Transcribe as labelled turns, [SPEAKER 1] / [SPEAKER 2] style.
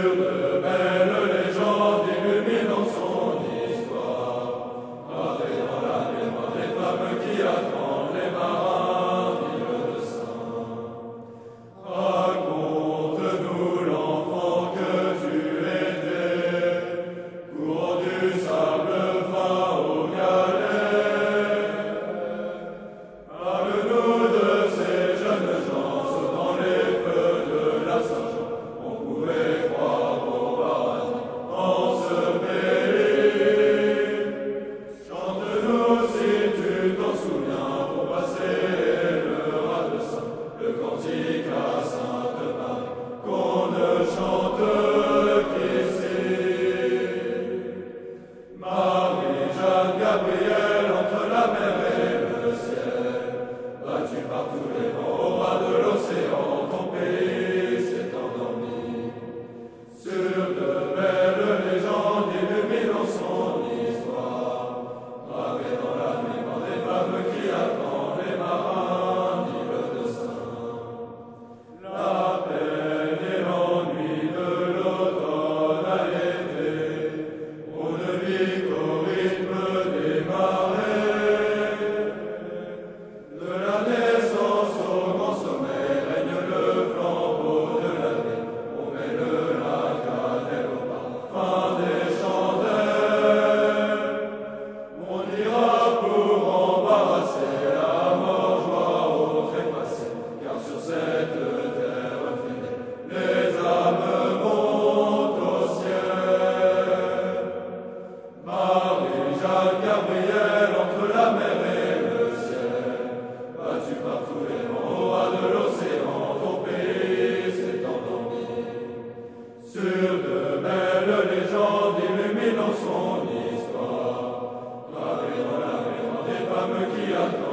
[SPEAKER 1] Spirit. otro.